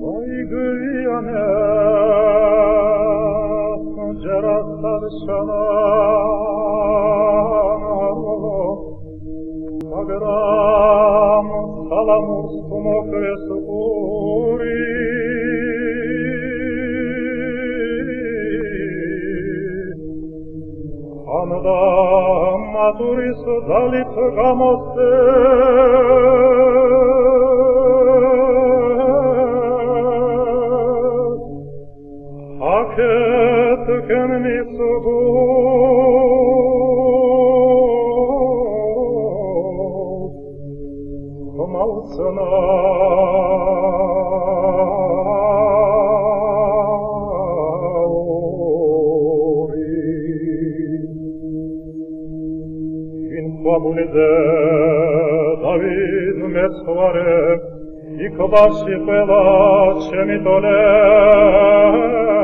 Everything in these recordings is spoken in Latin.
Voi glia mea, congerat al shalom, Agram salamus sumo ocres curi, Anadam maturis dalit can miss a boat from Une fois vous les deux, David me soirée, и к вашей пылаче ми доле.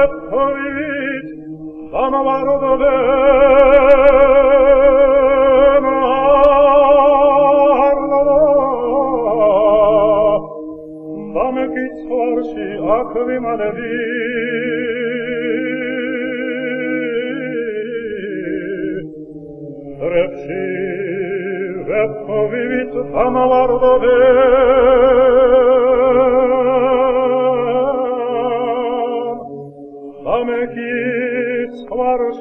detto vivit, fama varo da vena. Fame chi sforci acri malevi, Repsi, repo vivit, fama varo. веки скворси,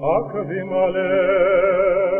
как вимале.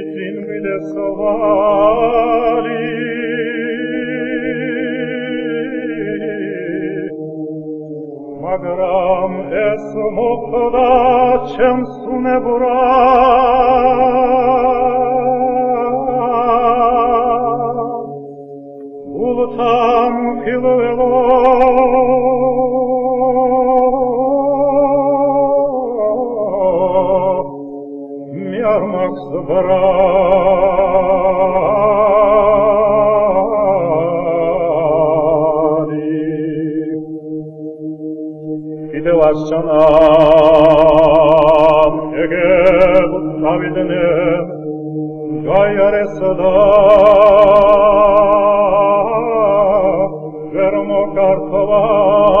in mâine savali. Magram es mo placem sune burat. Ultam filuelor Ashanam, Ege Buttavidnem, Gayare sada Vermo Kartovam,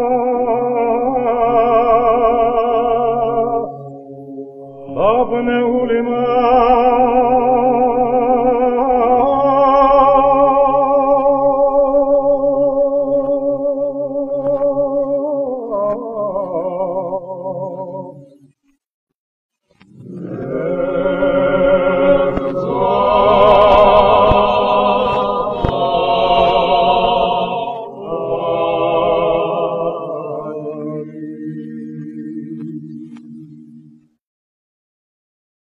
le mani